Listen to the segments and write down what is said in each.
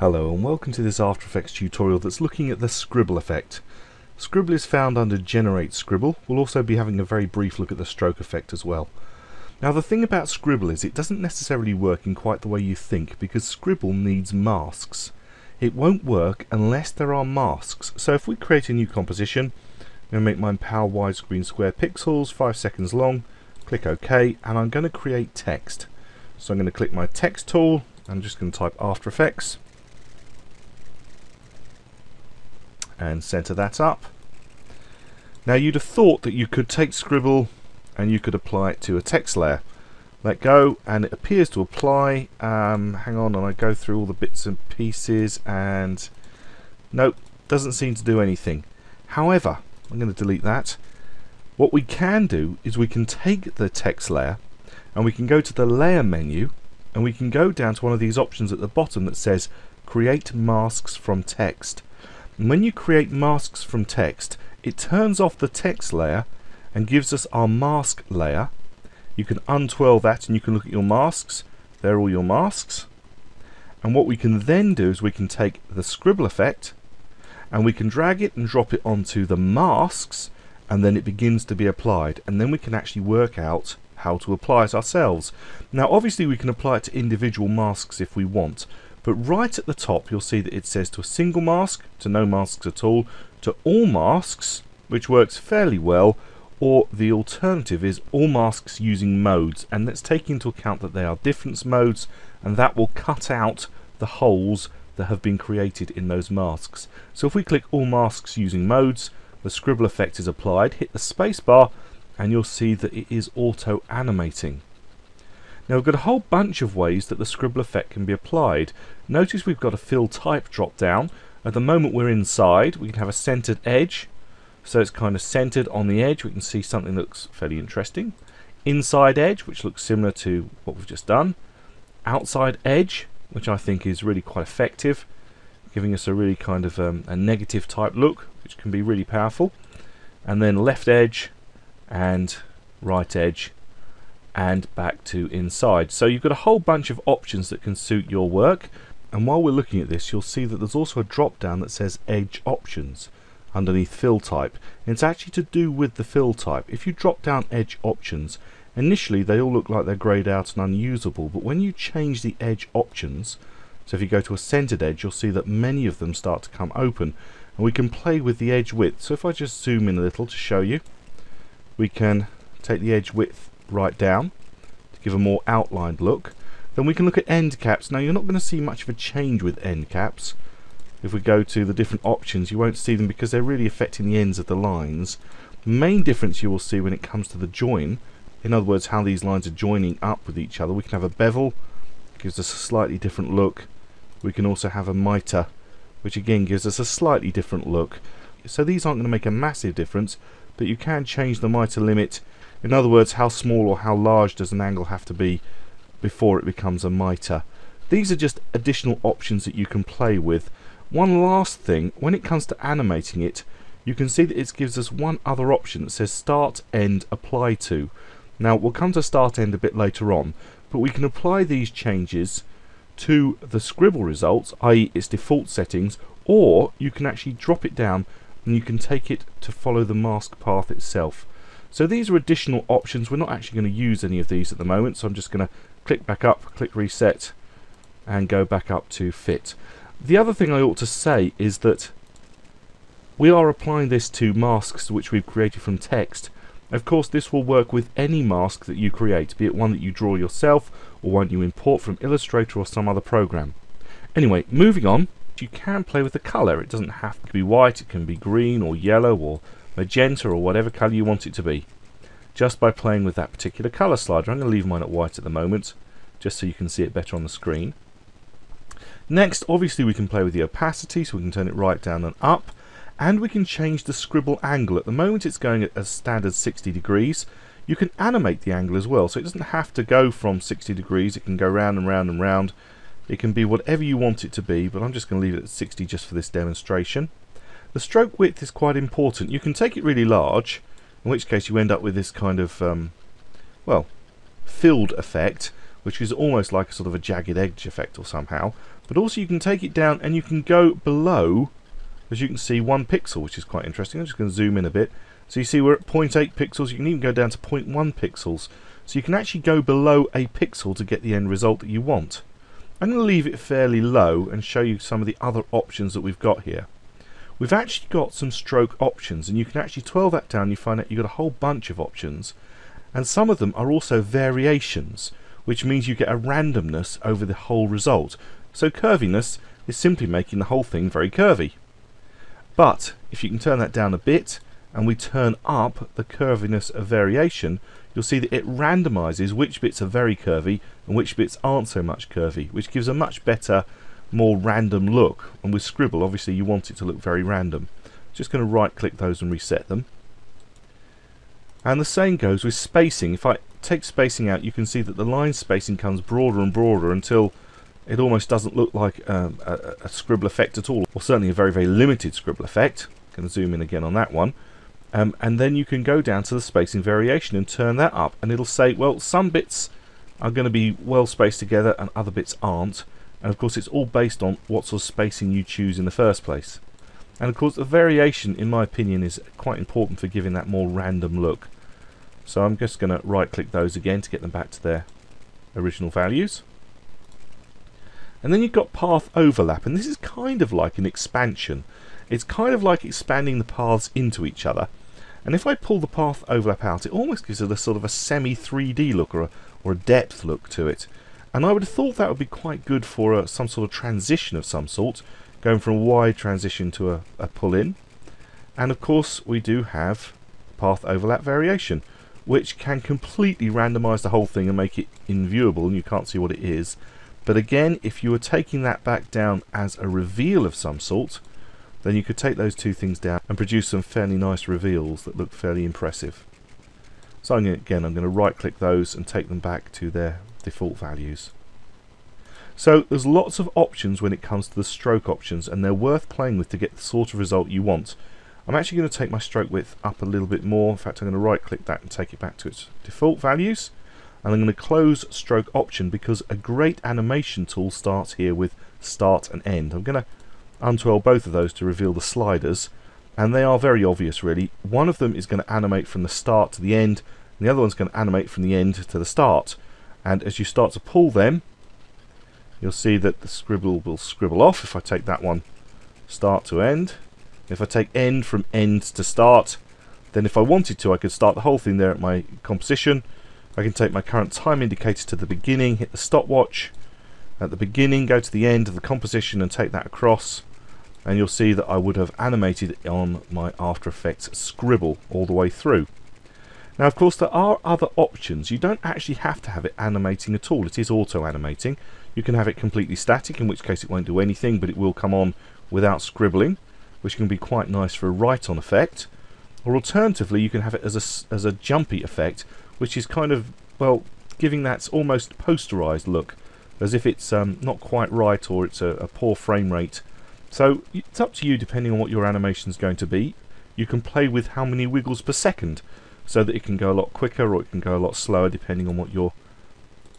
Hello and welcome to this After Effects tutorial that's looking at the scribble effect. Scribble is found under Generate Scribble. We'll also be having a very brief look at the stroke effect as well. Now the thing about Scribble is it doesn't necessarily work in quite the way you think because Scribble needs masks. It won't work unless there are masks. So if we create a new composition, I'm going to make mine PAL widescreen square pixels, 5 seconds long, click OK and I'm going to create text. So I'm going to click my text tool, I'm just going to type After Effects and center that up. Now you'd have thought that you could take Scribble and you could apply it to a text layer. Let go and it appears to apply. Um, hang on and I go through all the bits and pieces and nope, doesn't seem to do anything. However, I'm going to delete that. What we can do is we can take the text layer and we can go to the layer menu and we can go down to one of these options at the bottom that says create masks from text when you create masks from text, it turns off the text layer and gives us our mask layer. You can untwirl that and you can look at your masks. There are all your masks. And what we can then do is we can take the scribble effect and we can drag it and drop it onto the masks and then it begins to be applied and then we can actually work out how to apply it ourselves. Now obviously we can apply it to individual masks if we want but right at the top, you'll see that it says to a single mask, to no masks at all, to all masks, which works fairly well, or the alternative is all masks using modes. And let's take into account that they are difference modes, and that will cut out the holes that have been created in those masks. So if we click all masks using modes, the scribble effect is applied, hit the spacebar, and you'll see that it is auto animating. Now we've got a whole bunch of ways that the scribble effect can be applied. Notice we've got a fill type drop down. At the moment we're inside, we can have a centered edge. So it's kind of centered on the edge. We can see something that looks fairly interesting. Inside edge, which looks similar to what we've just done. Outside edge, which I think is really quite effective, giving us a really kind of um, a negative type look, which can be really powerful. And then left edge and right edge and back to inside. So you've got a whole bunch of options that can suit your work. And while we're looking at this, you'll see that there's also a drop down that says Edge Options underneath Fill Type. And it's actually to do with the fill type. If you drop down Edge Options, initially they all look like they're greyed out and unusable, but when you change the Edge Options, so if you go to a centered edge, you'll see that many of them start to come open. And we can play with the edge width. So if I just zoom in a little to show you, we can take the edge width right down to give a more outlined look. Then we can look at end caps. Now you're not going to see much of a change with end caps. If we go to the different options you won't see them because they're really affecting the ends of the lines. The main difference you will see when it comes to the join, in other words how these lines are joining up with each other, we can have a bevel, gives us a slightly different look. We can also have a mitre, which again gives us a slightly different look. So these aren't going to make a massive difference, but you can change the mitre limit in other words, how small or how large does an angle have to be before it becomes a mitre? These are just additional options that you can play with. One last thing, when it comes to animating it, you can see that it gives us one other option that says start, end, apply to. Now we'll come to start end a bit later on, but we can apply these changes to the scribble results, i.e. its default settings, or you can actually drop it down and you can take it to follow the mask path itself. So these are additional options. We're not actually going to use any of these at the moment, so I'm just going to click back up, click reset, and go back up to fit. The other thing I ought to say is that we are applying this to masks which we've created from text. Of course, this will work with any mask that you create, be it one that you draw yourself or one you import from Illustrator or some other program. Anyway, moving on, you can play with the colour. It doesn't have to be white, it can be green or yellow or magenta or whatever colour you want it to be just by playing with that particular colour slider. I'm going to leave mine at white at the moment just so you can see it better on the screen. Next, obviously we can play with the opacity, so we can turn it right down and up, and we can change the scribble angle. At the moment it's going at a standard 60 degrees. You can animate the angle as well, so it doesn't have to go from 60 degrees, it can go round and round and round. It can be whatever you want it to be, but I'm just going to leave it at 60 just for this demonstration. The stroke width is quite important. You can take it really large, in which case you end up with this kind of, um, well, filled effect, which is almost like a sort of a jagged edge effect or somehow. But also you can take it down and you can go below, as you can see, one pixel, which is quite interesting. I'm just going to zoom in a bit. So you see we're at 0.8 pixels. You can even go down to 0.1 pixels. So you can actually go below a pixel to get the end result that you want. I'm going to leave it fairly low and show you some of the other options that we've got here. We've actually got some stroke options and you can actually twirl that down you find out you've got a whole bunch of options and some of them are also variations which means you get a randomness over the whole result. So curviness is simply making the whole thing very curvy. But if you can turn that down a bit and we turn up the curviness of variation, you'll see that it randomizes which bits are very curvy and which bits aren't so much curvy, which gives a much better, more random look. And with Scribble, obviously you want it to look very random. Just going to right click those and reset them. And the same goes with spacing. If I take spacing out, you can see that the line spacing comes broader and broader until it almost doesn't look like um, a, a, scribble effect at all, or certainly a very, very limited scribble effect. Going to zoom in again on that one. Um, and then you can go down to the spacing variation and turn that up, and it'll say, well, some bits are going to be well spaced together and other bits aren't. And of course, it's all based on what sort of spacing you choose in the first place. And of course, the variation, in my opinion, is quite important for giving that more random look. So I'm just going to right click those again to get them back to their original values. And then you've got path overlap, and this is kind of like an expansion. It's kind of like expanding the paths into each other. And if I pull the path overlap out, it almost gives it a sort of a semi 3D look or a, or a depth look to it. And I would have thought that would be quite good for a, some sort of transition of some sort, going from a wide transition to a, a pull in. And of course, we do have path overlap variation, which can completely randomize the whole thing and make it inviewable and you can't see what it is. But again, if you were taking that back down as a reveal of some sort, then you could take those two things down and produce some fairly nice reveals that look fairly impressive. So again, I'm going to right click those and take them back to their default values. So there's lots of options when it comes to the stroke options and they're worth playing with to get the sort of result you want. I'm actually going to take my stroke width up a little bit more. In fact, I'm going to right click that and take it back to its default values. And I'm going to close stroke option because a great animation tool starts here with start and end. I'm going to untwirl both of those to reveal the sliders. And they are very obvious really. One of them is going to animate from the start to the end. And the other one's going to animate from the end to the start. And as you start to pull them, you'll see that the scribble will scribble off if I take that one start to end. If I take end from end to start, then if I wanted to, I could start the whole thing there at my composition. I can take my current time indicator to the beginning, hit the stopwatch at the beginning, go to the end of the composition and take that across. And you'll see that I would have animated on my After Effects scribble all the way through. Now, of course, there are other options. You don't actually have to have it animating at all. It is auto-animating. You can have it completely static, in which case it won't do anything, but it will come on without scribbling which can be quite nice for a write-on effect. Or alternatively, you can have it as a, as a jumpy effect, which is kind of, well, giving that almost posterized look, as if it's um, not quite right or it's a, a poor frame rate. So it's up to you depending on what your animation is going to be. You can play with how many wiggles per second, so that it can go a lot quicker or it can go a lot slower depending on what your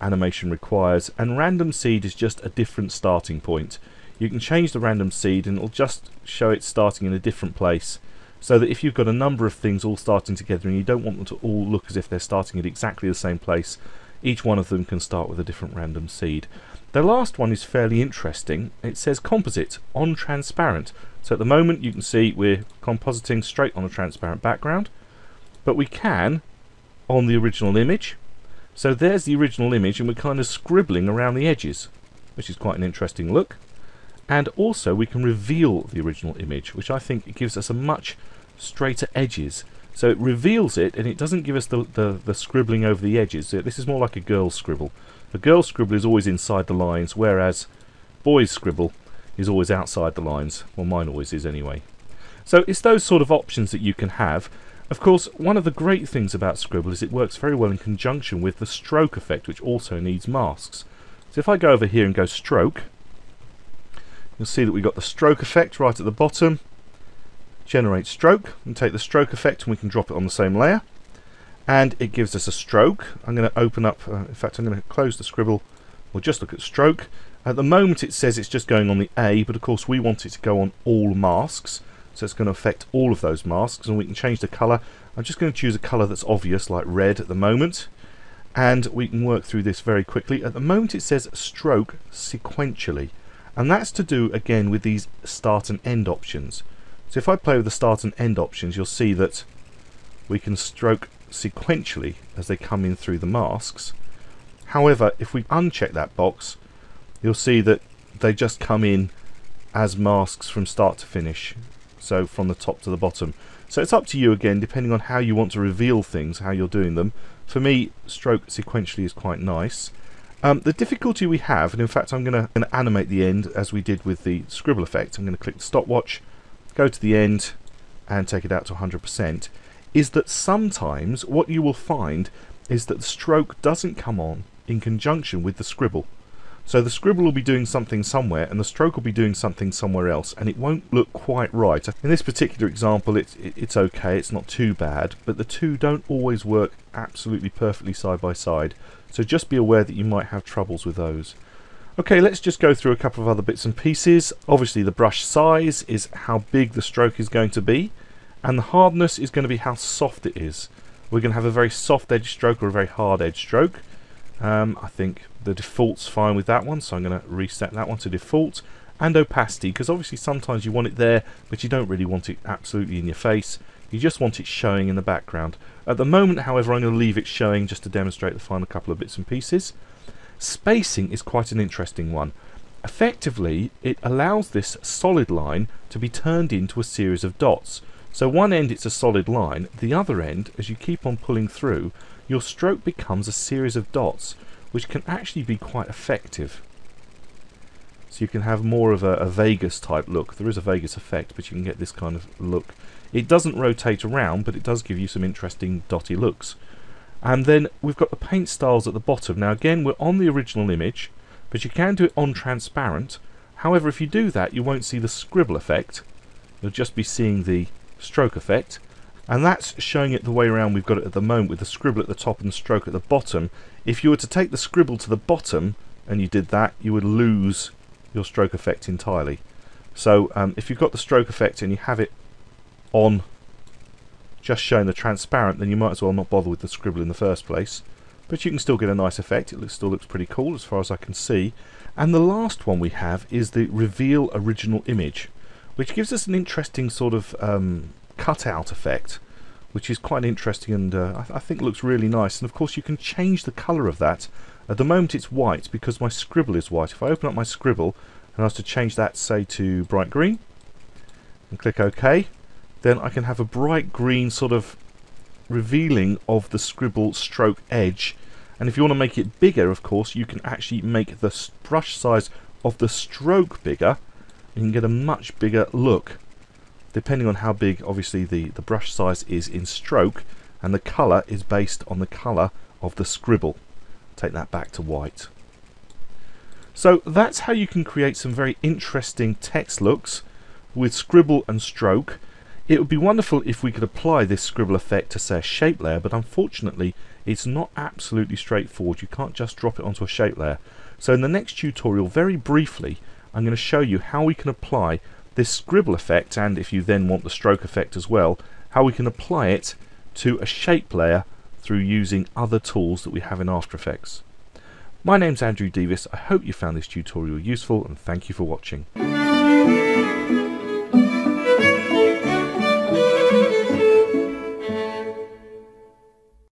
animation requires. And random seed is just a different starting point you can change the random seed and it'll just show it starting in a different place so that if you've got a number of things all starting together and you don't want them to all look as if they're starting at exactly the same place each one of them can start with a different random seed. The last one is fairly interesting. It says composite on transparent. So at the moment you can see we're compositing straight on a transparent background but we can on the original image. So there's the original image and we're kind of scribbling around the edges which is quite an interesting look and also we can reveal the original image which I think gives us a much straighter edges so it reveals it and it doesn't give us the, the, the scribbling over the edges this is more like a girl scribble the girl scribble is always inside the lines whereas boy's scribble is always outside the lines. Well, mine always is anyway. So it's those sort of options that you can have. Of course, one of the great things about Scribble is it works very well in conjunction with the stroke effect, which also needs masks. So if I go over here and go stroke, you'll see that we've got the stroke effect right at the bottom. Generate stroke, and take the stroke effect and we can drop it on the same layer. And it gives us a stroke. I'm going to open up, uh, in fact I'm going to close the scribble. We'll just look at stroke. At the moment it says it's just going on the A, but of course we want it to go on all masks. So it's going to affect all of those masks and we can change the colour. I'm just going to choose a colour that's obvious like red at the moment and we can work through this very quickly. At the moment it says stroke sequentially and that's to do again with these start and end options. So if I play with the start and end options you'll see that we can stroke sequentially as they come in through the masks. However, if we uncheck that box, you'll see that they just come in as masks from start to finish so from the top to the bottom. So it's up to you again, depending on how you want to reveal things, how you're doing them. For me, stroke sequentially is quite nice. Um, the difficulty we have, and in fact I'm going to animate the end as we did with the scribble effect, I'm going to click the stopwatch, go to the end and take it out to 100%, is that sometimes what you will find is that the stroke doesn't come on in conjunction with the scribble. So the scribble will be doing something somewhere and the stroke will be doing something somewhere else and it won't look quite right. In this particular example it's, it's okay, it's not too bad, but the two don't always work absolutely perfectly side by side. So just be aware that you might have troubles with those. Okay, let's just go through a couple of other bits and pieces. Obviously the brush size is how big the stroke is going to be and the hardness is going to be how soft it is. We're going to have a very soft edge stroke or a very hard edge stroke. Um, I think the default's fine with that one, so I'm going to reset that one to default. And opacity, because obviously sometimes you want it there, but you don't really want it absolutely in your face. You just want it showing in the background. At the moment, however, I'm going to leave it showing just to demonstrate the final couple of bits and pieces. Spacing is quite an interesting one. Effectively, it allows this solid line to be turned into a series of dots. So one end it's a solid line, the other end, as you keep on pulling through, your stroke becomes a series of dots which can actually be quite effective. So you can have more of a, a, Vegas type look. There is a Vegas effect, but you can get this kind of look. It doesn't rotate around, but it does give you some interesting dotty looks. And then we've got the paint styles at the bottom. Now again, we're on the original image, but you can do it on transparent. However, if you do that, you won't see the scribble effect. You'll just be seeing the stroke effect and that's showing it the way around we've got it at the moment with the scribble at the top and the stroke at the bottom. If you were to take the scribble to the bottom and you did that, you would lose your stroke effect entirely. So um, if you've got the stroke effect and you have it on just showing the transparent, then you might as well not bother with the scribble in the first place. But you can still get a nice effect. It looks, still looks pretty cool as far as I can see. And the last one we have is the reveal original image, which gives us an interesting sort of um, cutout effect which is quite interesting and uh, I, I, think looks really nice. And of course you can change the colour of that. At the moment it's white because my scribble is white. If I open up my scribble and I was to change that say to bright green and click OK then I can have a bright green sort of revealing of the scribble stroke edge. And if you want to make it bigger of course you can actually make the brush size of the stroke bigger and you can get a much bigger look depending on how big obviously the, the brush size is in stroke and the colour is based on the colour of the scribble. Take that back to white. So that's how you can create some very interesting text looks with scribble and stroke. It would be wonderful if we could apply this scribble effect to say a shape layer but unfortunately it's not absolutely straightforward. You can't just drop it onto a shape layer. So in the next tutorial very briefly I'm going to show you how we can apply this scribble effect and if you then want the stroke effect as well how we can apply it to a shape layer through using other tools that we have in After Effects. My name's Andrew Devis, I hope you found this tutorial useful and thank you for watching.